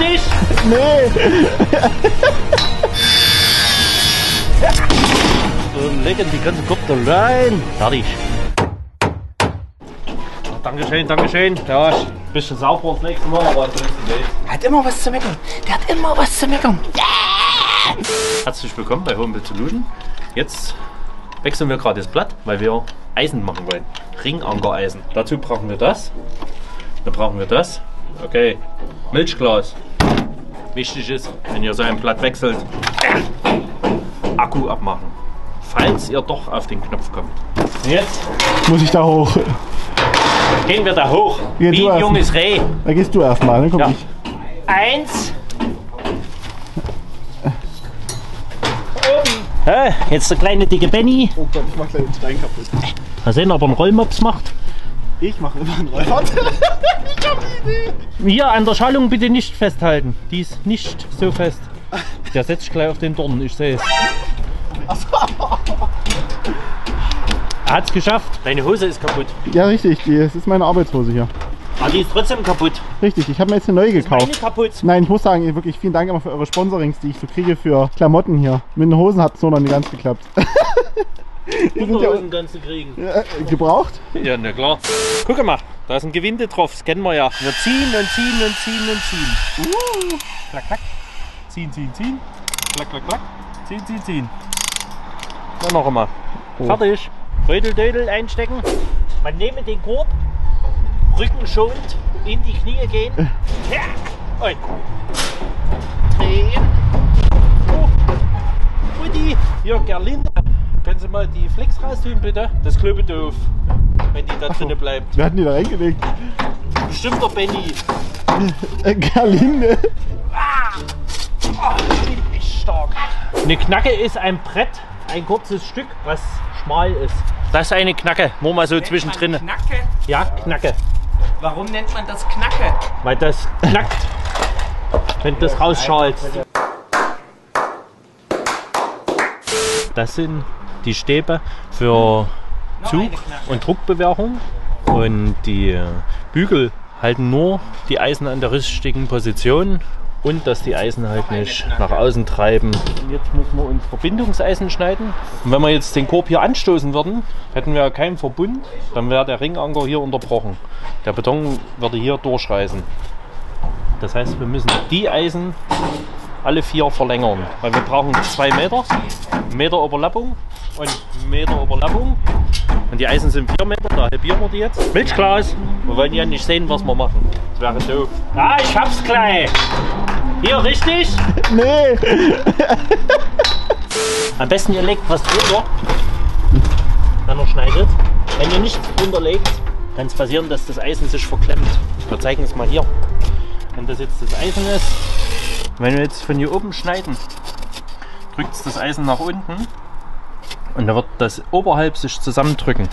richtig? Nee. Und legen die ganzen Kopter rein. Fertig. Dankeschön, Dankeschön. Ja, ein bisschen sauber das nächste Mal, aber ansonsten nicht. Er hat immer was zu meckern. Der hat immer was zu meckern. Herzlich willkommen bei Home Solution. Jetzt wechseln wir gerade das Blatt, weil wir Eisen machen wollen. Ringankereisen. Dazu brauchen wir das. Dann brauchen wir das. Okay. Milchglas. Wichtig ist, wenn ihr so ein Blatt wechselt, Akku abmachen. Falls ihr doch auf den Knopf kommt. Jetzt Muss ich da hoch? gehen wir da hoch. Ja, wie ein erst. junges Reh. Da gehst du erstmal, dann komm Ja. ich. Eins. Oben. Ja, jetzt der kleine dicke Benny. Oh Gott, ich mach gleich den Stein kaputt. Mal sehen, ob er einen Rollmops macht. Ich mache immer einen Roller. Hier an der Schallung bitte nicht festhalten. Die ist nicht so fest. Der setzt sich gleich auf den Dorn, ich sehe es. Er hat es geschafft. Deine Hose ist kaputt. Ja, richtig. Die, das ist meine Arbeitshose hier. Aber die ist trotzdem kaputt. Richtig, ich habe mir jetzt eine neue Meine gekauft. kaputt. Nein, ich muss sagen, wirklich vielen Dank immer für eure Sponsorings, die ich so kriege für Klamotten hier. Mit den Hosen hat es so noch nicht ganz geklappt. die sind ja du kriegen. äh, gebraucht. Ja, na klar. Guck mal, da ist ein Gewinde drauf, das kennen wir ja. Wir ziehen und ziehen und ziehen und ziehen. Uh. Klack, klack. Ziehen, ziehen, ziehen. Klack, klack, klack. Ziehen, ziehen, ziehen. Dann noch einmal. Fertig. Rödel, Dödel einstecken. Man nehme den Korb, rückenschonend in die Knie gehen. Ja. Und drehen. Oh. Mutti, hier, Gerlinde. Können Sie mal die Flex raustun, bitte? Das glaube doof, wenn die da drinnen bleibt. Wir hatten die da reingelegt. Bestimmt der Benny. Äh, Gerlinde. Oh, bin ich stark. Eine Knacke ist ein Brett, ein kurzes Stück, was schmal ist. Das ist eine Knacke, nur mal so zwischendrin. Knacke? Ja, Knacke. Warum nennt man das Knacke? Weil das knackt, wenn du das rausschalst. Das sind die Stäbe für Zug- und Druckbewährung. Und die äh, Bügel halten nur die Eisen an der richtigen Position und dass die Eisen halt nicht nach außen treiben. Und jetzt müssen wir uns Verbindungseisen schneiden. Und wenn wir jetzt den Korb hier anstoßen würden, hätten wir keinen Verbund, dann wäre der Ringanker hier unterbrochen. Der Beton würde hier durchreißen. Das heißt, wir müssen die Eisen alle vier verlängern, weil wir brauchen zwei Meter, Meter Überlappung und Meter Überlappung. Und die Eisen sind vier Meter, da halbieren wir die jetzt. Milchglas, wir wollen ja nicht sehen, was wir machen. Das wäre doof. Ah, ich hab's gleich. Hier, richtig? Nee. Am besten ihr legt was drunter, wenn ihr schneidet. Wenn ihr nichts drunter legt, kann es passieren, dass das Eisen sich verklemmt. Wir zeigen es mal hier. Wenn das jetzt das Eisen ist, wenn wir jetzt von hier oben schneiden, drückt es das Eisen nach unten und dann wird das oberhalb sich zusammendrücken.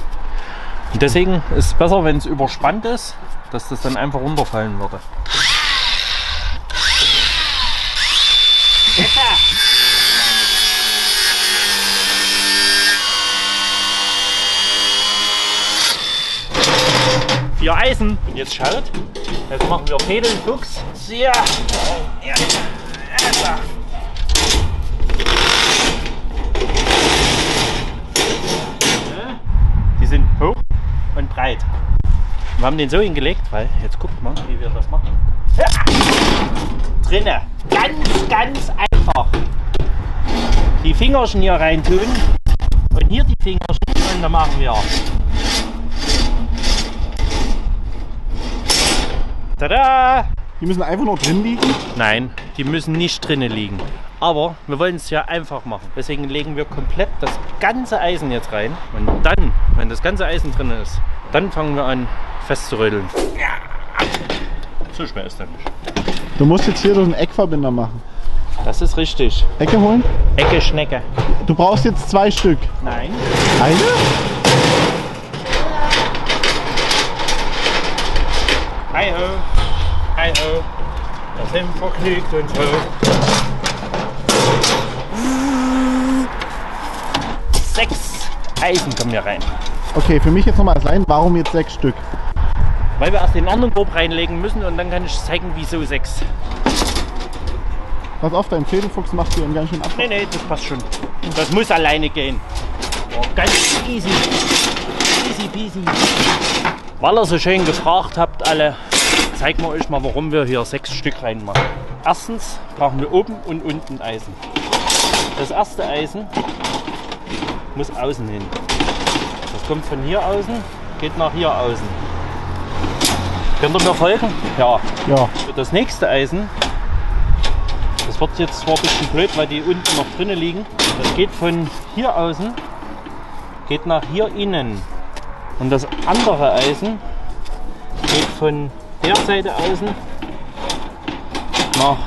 Und deswegen ist es besser, wenn es überspannt ist, dass das dann einfach runterfallen würde. Vier Eisen. Und jetzt schaut. Jetzt machen wir Fädeln, Fuchs. Ja. Ja. Ja. Ja. Die sind hoch und breit. Wir haben den so hingelegt, weil jetzt guckt mal, wie wir das machen. Ja. Drinne. Ganz, ganz einfach. Die Fingerchen hier rein tun und hier die Fingerchen und dann machen wir. Tada! Die müssen einfach nur drin liegen. Nein, die müssen nicht drinnen liegen. Aber wir wollen es ja einfach machen. Deswegen legen wir komplett das ganze Eisen jetzt rein. Und dann, wenn das ganze Eisen drin ist, dann fangen wir an festzurödeln. So schwer ist das nicht. Du musst jetzt hier so einen Eckverbinder machen. Das ist richtig. Ecke holen. Ecke Schnecke. Du brauchst jetzt zwei Stück. Nein. Eine? Hi ho. Hi ho. Wir sind vergnügt und so. Sechs Eisen kommen hier rein. Okay, für mich jetzt nochmal als Laien, warum jetzt sechs Stück? Weil wir erst den anderen Korb reinlegen müssen und dann kann ich zeigen, wieso sechs. Pass auf, dein Fädelfuchs macht hier einen ganz schön ab. Nee, nee, das passt schon. Das muss alleine gehen. Oh, ganz easy. Easy peasy. Weil ihr so schön gefragt habt, alle, zeigen wir euch mal, warum wir hier sechs Stück reinmachen. Erstens brauchen wir oben und unten Eisen. Das erste Eisen muss außen hin. Das kommt von hier außen, geht nach hier außen. Könnt ihr mir folgen? Ja. Ja, Das nächste Eisen, das wird jetzt zwar ein bisschen blöd, weil die unten noch drinnen liegen. Das geht von hier außen, geht nach hier innen. Und das andere Eisen geht von der Seite außen nach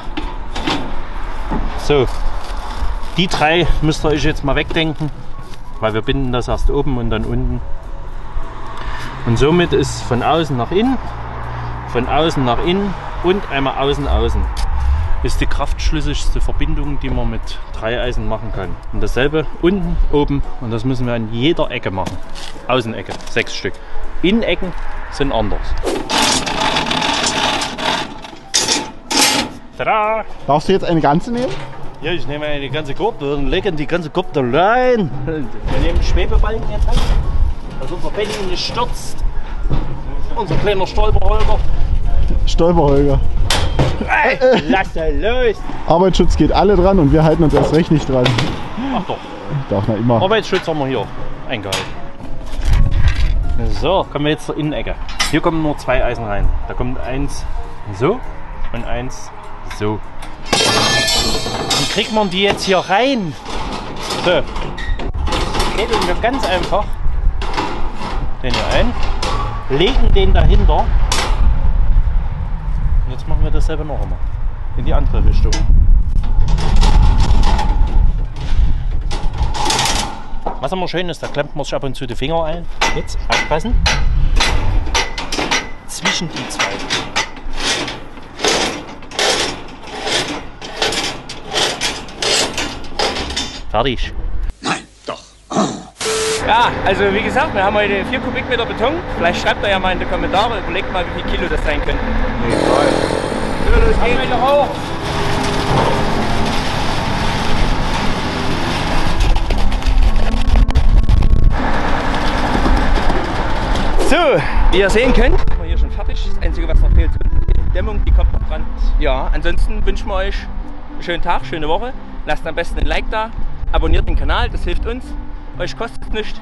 so. Die drei müsst ihr euch jetzt mal wegdenken, weil wir binden das erst oben und dann unten. Und somit ist von außen nach innen von außen nach innen und einmal außen außen. Ist die kraftschlüssigste Verbindung, die man mit drei Eisen machen kann. Und dasselbe unten, oben und das müssen wir an jeder Ecke machen. Außenecke, sechs Stück. Innecken sind anders. Tada! darfst du jetzt eine ganze nehmen? Ja, ich nehme eine ganze Gurte und lege die ganze Gurte rein. Wir nehmen Schwebebalken jetzt an, dass unser Benny nicht stürzt. Unser kleiner Stolperholger. Stolperholger. Lass er los! Arbeitsschutz geht alle dran und wir halten uns erst recht nicht dran. Ach doch, Doch, na immer. Arbeitsschutz haben wir hier eingehalten. So, kommen wir jetzt zur Innenecke. Hier kommen nur zwei Eisen rein. Da kommt eins so und eins so. Kriegt man die jetzt hier rein? So, fädeln wir ganz einfach den hier ein, legen den dahinter. Und jetzt machen wir dasselbe noch einmal. In die andere Richtung. Was immer schön ist, da klemmt man sich ab und zu die Finger ein. Jetzt aufpassen. Zwischen die zwei. Fertig. Ja, also wie gesagt, wir haben heute 4 Kubikmeter Beton. Vielleicht schreibt ihr ja mal in die Kommentare, überlegt mal, wie viel Kilo das sein könnten. So, los geht's. hoch. So, wie ihr sehen könnt, sind wir hier schon fertig. Das Einzige, was noch fehlt, ist die Dämmung, die kommt noch dran. Ja, ansonsten wünschen wir euch einen schönen Tag, schöne Woche. Lasst am besten ein Like da, abonniert den Kanal, das hilft uns. Euch kostet nichts.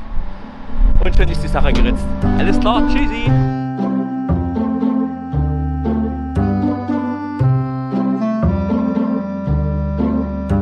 Und schon ist die Sache geritzt. Alles klar, tschüssi!